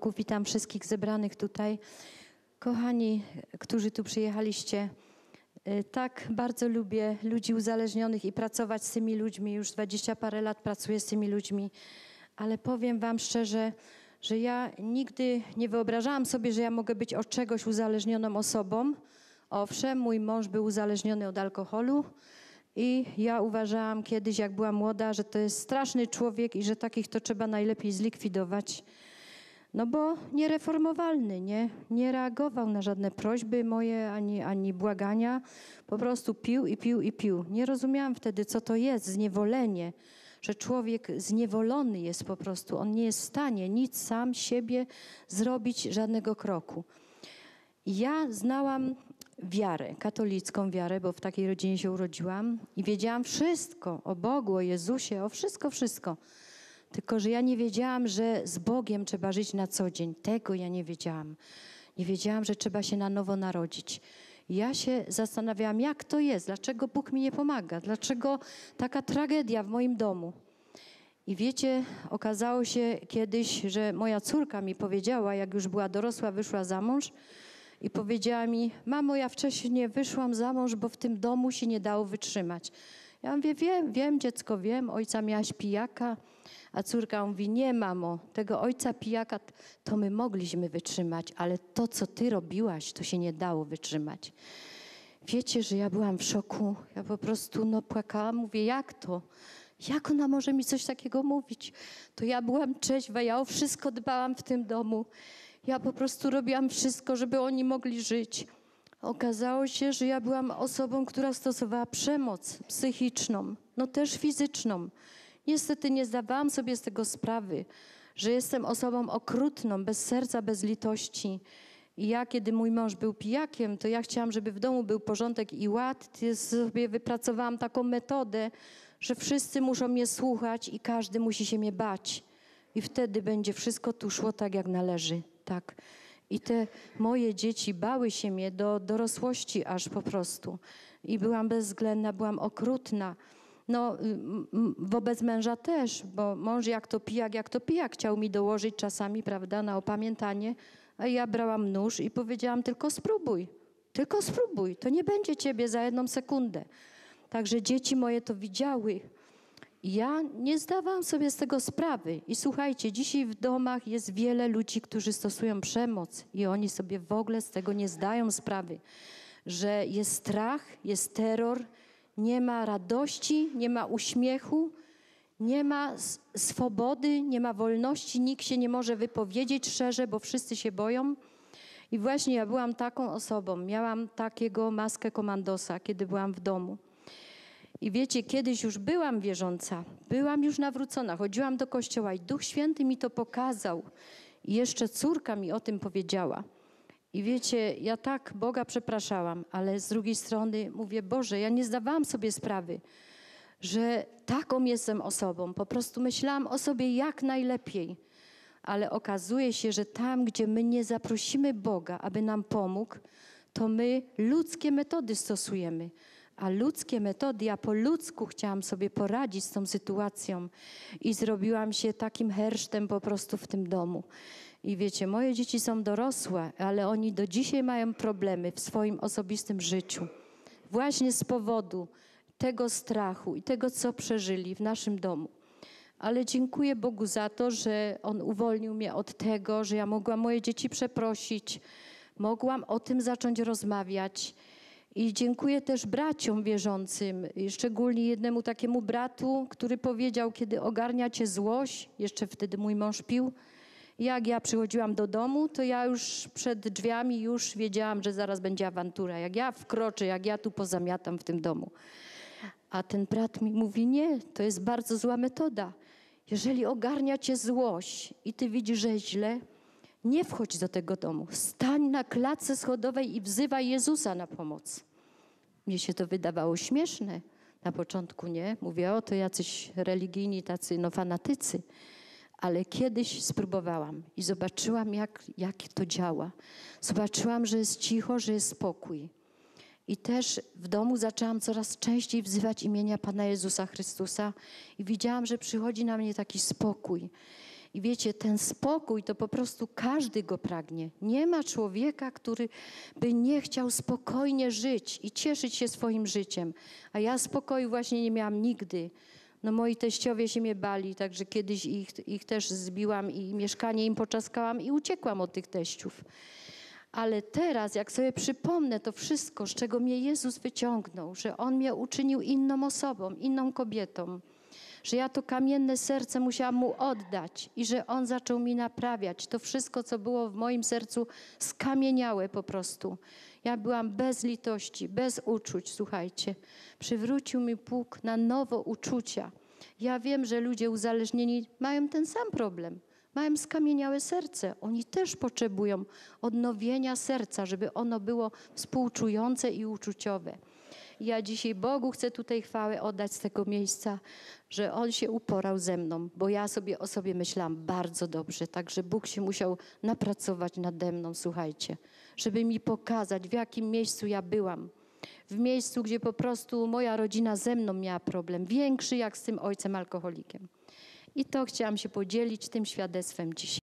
Bogu, witam wszystkich zebranych tutaj. Kochani, którzy tu przyjechaliście, y, tak bardzo lubię ludzi uzależnionych i pracować z tymi ludźmi. Już dwadzieścia parę lat pracuję z tymi ludźmi, ale powiem Wam szczerze, że ja nigdy nie wyobrażałam sobie, że ja mogę być od czegoś uzależnioną osobą. Owszem, mój mąż był uzależniony od alkoholu i ja uważałam kiedyś, jak była młoda, że to jest straszny człowiek i że takich to trzeba najlepiej zlikwidować. No bo niereformowalny, nie? Nie reagował na żadne prośby moje ani, ani błagania. Po prostu pił i pił i pił. Nie rozumiałam wtedy, co to jest zniewolenie, że człowiek zniewolony jest po prostu. On nie jest w stanie nic sam siebie zrobić, żadnego kroku. Ja znałam wiarę, katolicką wiarę, bo w takiej rodzinie się urodziłam i wiedziałam wszystko o Bogu, o Jezusie, o wszystko, wszystko. Tylko, że ja nie wiedziałam, że z Bogiem trzeba żyć na co dzień. Tego ja nie wiedziałam. Nie wiedziałam, że trzeba się na nowo narodzić. Ja się zastanawiałam, jak to jest, dlaczego Bóg mi nie pomaga, dlaczego taka tragedia w moim domu. I wiecie, okazało się kiedyś, że moja córka mi powiedziała, jak już była dorosła, wyszła za mąż, i powiedziała mi: Mamo, ja wcześniej wyszłam za mąż, bo w tym domu się nie dało wytrzymać. Ja mówię: Wiem, wiem, dziecko, wiem, ojca miałaś pijaka. A córka mówi: Nie, mamo, tego ojca pijaka to my mogliśmy wytrzymać, ale to, co ty robiłaś, to się nie dało wytrzymać. Wiecie, że ja byłam w szoku. Ja po prostu no, płakałam. Mówię: Jak to? Jak ona może mi coś takiego mówić? To ja byłam trzeźwa, ja o wszystko dbałam w tym domu. Ja po prostu robiłam wszystko, żeby oni mogli żyć. Okazało się, że ja byłam osobą, która stosowała przemoc psychiczną, no też fizyczną. Niestety nie zdawałam sobie z tego sprawy, że jestem osobą okrutną, bez serca, bez litości. I ja, kiedy mój mąż był pijakiem, to ja chciałam, żeby w domu był porządek i ład. Ja sobie wypracowałam taką metodę, że wszyscy muszą mnie słuchać i każdy musi się mnie bać. I wtedy będzie wszystko tu szło tak, jak należy tak. I te moje dzieci bały się mnie do dorosłości aż po prostu. I byłam bezwzględna, byłam okrutna. No, wobec męża też, bo mąż jak to pijak, jak to pijak chciał mi dołożyć czasami, prawda, na opamiętanie, a ja brałam nóż i powiedziałam tylko spróbuj, tylko spróbuj, to nie będzie ciebie za jedną sekundę. Także dzieci moje to widziały. Ja nie zdawałam sobie z tego sprawy. I słuchajcie, dzisiaj w domach jest wiele ludzi, którzy stosują przemoc i oni sobie w ogóle z tego nie zdają sprawy, że jest strach, jest terror, nie ma radości, nie ma uśmiechu, nie ma swobody, nie ma wolności, nikt się nie może wypowiedzieć szczerze, bo wszyscy się boją. I właśnie ja byłam taką osobą, miałam takiego maskę komandosa, kiedy byłam w domu. I wiecie, kiedyś już byłam wierząca, byłam już nawrócona, chodziłam do kościoła i Duch Święty mi to pokazał. I jeszcze córka mi o tym powiedziała. I wiecie, ja tak Boga przepraszałam, ale z drugiej strony mówię, Boże, ja nie zdawałam sobie sprawy, że taką jestem osobą. Po prostu myślałam o sobie jak najlepiej. Ale okazuje się, że tam, gdzie my nie zaprosimy Boga, aby nam pomógł, to my ludzkie metody stosujemy a ludzkie metody, ja po ludzku chciałam sobie poradzić z tą sytuacją i zrobiłam się takim hersztem po prostu w tym domu. I wiecie, moje dzieci są dorosłe, ale oni do dzisiaj mają problemy w swoim osobistym życiu. Właśnie z powodu tego strachu i tego, co przeżyli w naszym domu. Ale dziękuję Bogu za to, że On uwolnił mnie od tego, że ja mogłam moje dzieci przeprosić, mogłam o tym zacząć rozmawiać. I dziękuję też braciom wierzącym, szczególnie jednemu takiemu bratu, który powiedział, kiedy ogarnia cię złość, jeszcze wtedy mój mąż pił, jak ja przychodziłam do domu, to ja już przed drzwiami już wiedziałam, że zaraz będzie awantura. Jak ja wkroczę, jak ja tu pozamiatam w tym domu. A ten brat mi mówi, nie, to jest bardzo zła metoda. Jeżeli ogarnia cię złość i ty widzisz, że źle, nie wchodź do tego domu. Stań na klatce schodowej i wzywaj Jezusa na pomoc. Mnie się to wydawało śmieszne. Na początku nie. Mówię, o to jacyś religijni, tacy no, fanatycy. Ale kiedyś spróbowałam i zobaczyłam, jak, jak to działa. Zobaczyłam, że jest cicho, że jest spokój. I też w domu zaczęłam coraz częściej wzywać imienia Pana Jezusa Chrystusa i widziałam, że przychodzi na mnie taki spokój. I wiecie, ten spokój to po prostu każdy go pragnie. Nie ma człowieka, który by nie chciał spokojnie żyć i cieszyć się swoim życiem. A ja spokoju właśnie nie miałam nigdy. No moi teściowie się mnie bali, także kiedyś ich, ich też zbiłam i mieszkanie im poczaskałam i uciekłam od tych teściów. Ale teraz, jak sobie przypomnę to wszystko, z czego mnie Jezus wyciągnął, że On mnie uczynił inną osobą, inną kobietą, że ja to kamienne serce musiałam Mu oddać i że On zaczął mi naprawiać to wszystko, co było w moim sercu skamieniałe po prostu. Ja byłam bez litości, bez uczuć, słuchajcie. Przywrócił mi Bóg na nowo uczucia. Ja wiem, że ludzie uzależnieni mają ten sam problem. Mają skamieniałe serce. Oni też potrzebują odnowienia serca, żeby ono było współczujące i uczuciowe. Ja dzisiaj Bogu chcę tutaj chwałę oddać z tego miejsca, że On się uporał ze mną, bo ja sobie o sobie myślałam bardzo dobrze, także Bóg się musiał napracować nade mną, słuchajcie, żeby mi pokazać, w jakim miejscu ja byłam. W miejscu, gdzie po prostu moja rodzina ze mną miała problem, większy jak z tym ojcem alkoholikiem. I to chciałam się podzielić tym świadectwem dzisiaj.